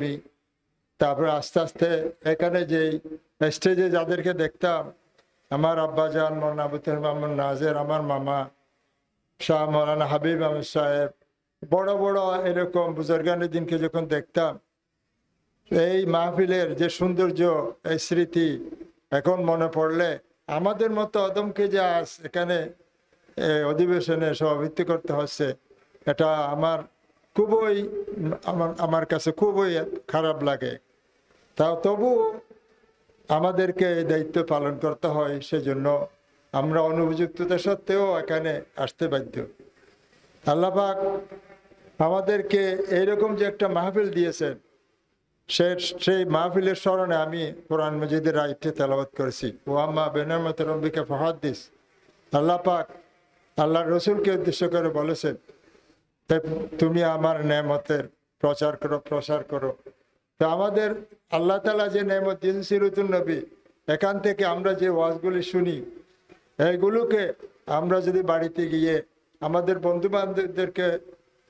কর্মী তারপরে আস্তে আস্তে এখানে যেই স্টেজে যাদেরকে দেখতাম, আমার আব্বাজান মৌলানা আবুতুল মামুন নাজের, আমার মামা, শাহ মৌলানা হাবিব আহমেদ সাহেব, বড় বড় এরকম বুজুর্গানের দিনকে যখন দেখতাম, এই মাহফিলের যে সৌন্দর্য, এই স্মৃতি এখন মনে পড়লে আমাদের মতো অদমকে যে আজ এখানে অধিবেশনে সভাপতি করতে হচ্ছে, এটা আমার খুবই আমার আমার কাছে খুবই খারাপ লাগে। তাও তবু আমাদেরকে এই দায়িত্ব পালন করতে হয়, সেজন্য আমরা অনুপযুক্ততা সত্ত্বেও এখানে আসতে বাধ্য। আল্লাপাক আমাদেরকে এইরকম যে একটা মাহফিল দিয়েছেন, সে সেই মাহফিলের স্মরণে আমি কোরআন মজিদের রাইটে তেলাওয়াত করেছি। ও আম্মা বেনামত রব্বিকা ফাহাদ্দিস আল্লাহ পাক আল্লাহ রসুলকে উদ্দেশ্য করে বলেছেন "হে তুমি আমার নেমতের প্রচার করো, প্রসার করো। তো আমাদের আল্লাহ তালা যে নেমত দিয়েছেন সিরুতুল নবী, এখান থেকে আমরা যে ওয়াজগুলি শুনি এইগুলোকে আমরা যদি বাড়িতে গিয়ে আমাদের বন্ধু বান্ধবদেরকে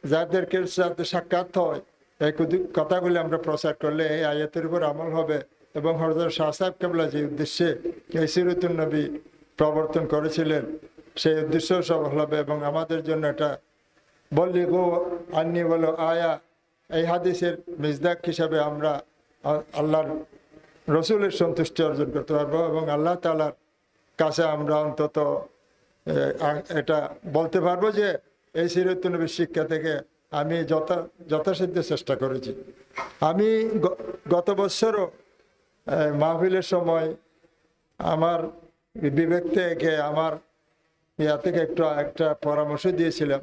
যাদেরকে সাথে সাক্ষাৎ হয়, এই কথাগুলি আমরা প্রচার করলে এই আয়াতের উপর আমল হবে এবং হরদর শাহ সাহেব কেবলা যে উদ্দেশ্যে এই সিরুতুল নবী প্রবর্তন করেছিলেন, সেই উদ্দেশ্য সফল হবে এবং আমাদের জন্য এটা বললি গো আন্নি বলো আয়া, এই হাদিসের মিজদাক হিসাবে আমরা আল্লাহর রসুলের সন্তুষ্টি অর্জন করতে পারব এবং আল্লাহ তালার কাছে আমরা অন্তত এটা বলতে পারব যে এই সিরতুনবীর শিক্ষা থেকে আমি যথা, যথাসাধ্য চেষ্টা করেছি। আমি গত বছরও মাহফিলের সময় আমার বিবেক থেকে, আমার ইয়া থেকে একটু, একটা পরামর্শ দিয়েছিলাম।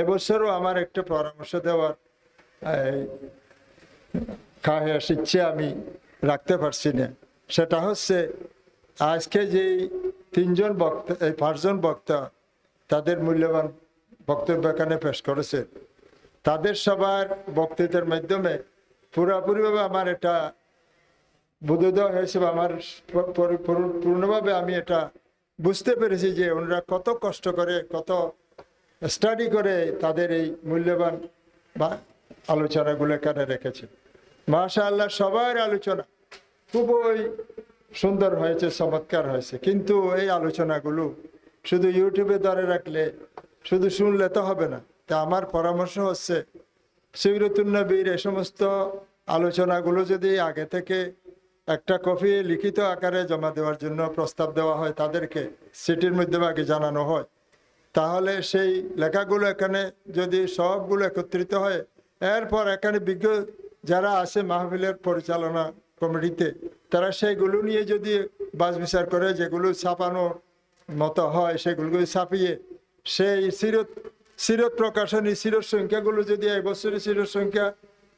এবছরও আমার একটা পরামর্শ দেওয়ার খাহেস ইচ্ছে আমি রাখতে পারছি না। সেটা হচ্ছে, আজকে যেই তিনজন বক্তা, এই পাঁচজন বক্তা তাদের মূল্যবান বক্তব্য এখানে পেশ করেছে, তাদের সবার বক্তৃতার মাধ্যমে পুরোপুরিভাবে আমার এটা বোধোদয় হয়েছে বা আমার পূর্ণভাবে আমি এটা বুঝতে পেরেছি যে ওনারা কত কষ্ট করে, কত স্টাডি করে তাদের এই মূল্যবান বা আলোচনাগুলো এখানে রেখেছে। মাশা আল্লাহ সবার আলোচনা খুবই সুন্দর হয়েছে, চমৎকার হয়েছে। কিন্তু এই আলোচনাগুলো শুধু ইউটিউবে ধরে রাখলে, শুধু শুনলে তো হবে না। তা আমার পরামর্শ হচ্ছে সিরতুন্নবীর এ সমস্ত আলোচনাগুলো যদি আগে থেকে একটা কপি লিখিত আকারে জমা দেওয়ার জন্য প্রস্তাব দেওয়া হয় তাদেরকে, সিটির মাধ্যমে আগে জানানো হয়। তাহলে সেই লেখাগুলো এখানে যদি সবগুলো একত্রিত হয়, এরপর এখানে বিজ্ঞ যারা আছে মাহফিলের পরিচালনা কমিটিতে, তারা সেইগুলো নিয়ে যদি বাস বিচার করে, যেগুলো ছাপানোর মতো হয় সেগুলো ছাপিয়ে সেই সিরত সিরত প্রকাশনী, সিরত সংখ্যাগুলো যদি এই বছরের সিরত সংখ্যা,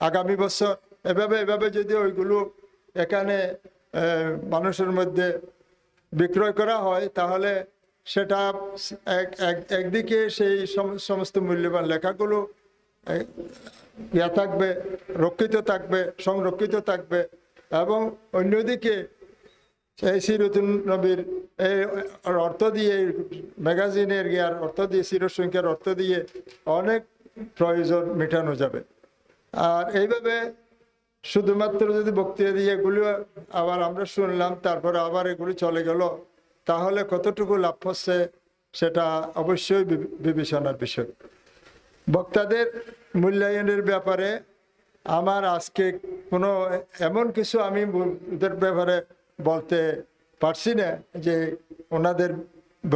আগামী বছর, এভাবে এভাবে যদি ওইগুলো এখানে মানুষের মধ্যে বিক্রয় করা হয়, তাহলে সেটা এক, এক- একদিকে সেই সম- সমস্ত মূল্যবান লেখাগুলো ইয়া থাকবে, রক্ষিত থাকবে, সংরক্ষিত থাকবে, এবং অন্যদিকে এই সিরতুল নবীর এই অর্থ দিয়ে, ম্যাগাজিনের ইয়ার অর্থ দিয়ে, চিরসংখ্যার অর্থ দিয়ে অনেক প্রয়োজন মেটানো যাবে। আর এইভাবে শুধুমাত্র যদি বক্তৃতা দিয়ে এগুলো আবার আমরা শুনলাম, তারপরে আবার এগুলো চলে গেল তাহলে কতটুকু লাভ হচ্ছে সেটা অবশ্যই বিবেচনার বিষয়। বক্তাদের মূল্যায়নের ব্যাপারে আমার আজকে কোনো এমন কিছু আমি ওদের ব্যাপারে বলতে পারছি না যে ওনাদের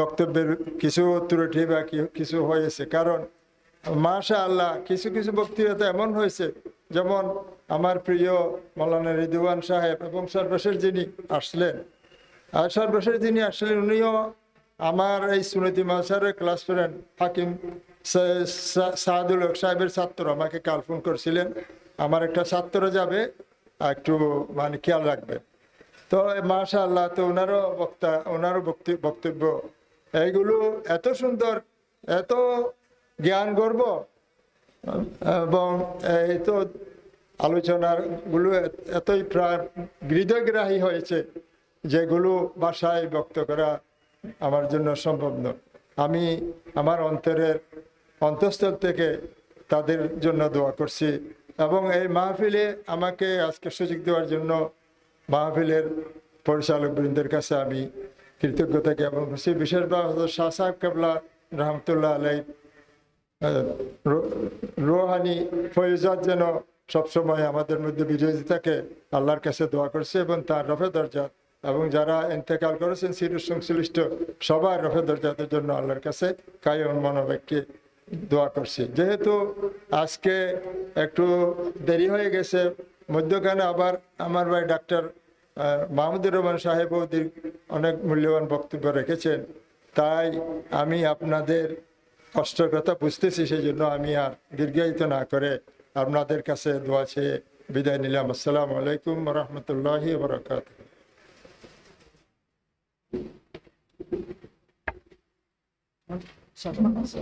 বক্তব্যের কিছু ত্রুটি বা কিছু হয়েছে। কারণ মাশা আল্লাহ কিছু কিছু বক্তৃতা এমন হয়েছে, যেমন আমার প্রিয় মৌলানা রিদুয়ান সাহেব এবং সর্বশেষ যিনি আসলেন আর সর্বশেষ যিনি আসলেন, উনিও আমার এই সুনীতি মাসারের ক্লাস ফ্রেন্ড হাকিম সা- সা- হক সাহেবের ছাত্র। আমাকে কাল ফোন করছিলেন, আমার একটা ছাত্র যাবে, একটু মানে খেয়াল রাখবে। তো মাশা আল্লাহ তো ওনারও বক্তা, ওনারও বক্তি- বক্তব্য। এইগুলো এত সুন্দর, এত জ্ঞান গর্ব, এবং এই তো আলোচনারগুলো এতই প্রায় হৃদয়গ্রাহী হয়েছে। যেগুলো ভাষায় ব্যক্ত করা আমার জন্য সম্ভব নয়। আমি আমার অন্তরের অন্তঃস্থল থেকে তাদের জন্য দোয়া করছি এবং এই মাহফিলে আমাকে আজকে সুযোগ দেওয়ার জন্য মাহফিলের পরিচালক বৃন্দের কাছে আমি কৃতজ্ঞতা জ্ঞাপন করছি বিশেষভাবে শাহ সাহেব কেবলা রহমতুল্লাহ আলাই রোহানি ফৈজাত যেন সবসময় আমাদের মধ্যে বিজয়ী থাকে, আল্লাহর কাছে দোয়া করছে এবং তার রফে দরজাত এবং যারা ইন্তেকাল করেছেন সিরুস সংশ্লিষ্ট সবার রফে দরজাতের জন্য আল্লাহর কাছে কায়ন মনোবাক্যে দোয়া করছি। যেহেতু আজকে একটু দেরি হয়ে গেছে, মধ্যখানে আবার আমার ভাই ডাক্তার মাহমুদুর রহমান সাহেবও অনেক মূল্যবান বক্তব্য রেখেছেন। তাই আমি আপনাদের কষ্টের কথা বুঝতেছি সেই জন্য আমি আর দীর্ঘায়িত না করে আপনাদের কাছে দোয়া চেয়ে বিদায় নিলাম। আসসালামু আলাইকুম রহমতুল্লাহ বরকাত Schaut mal aus.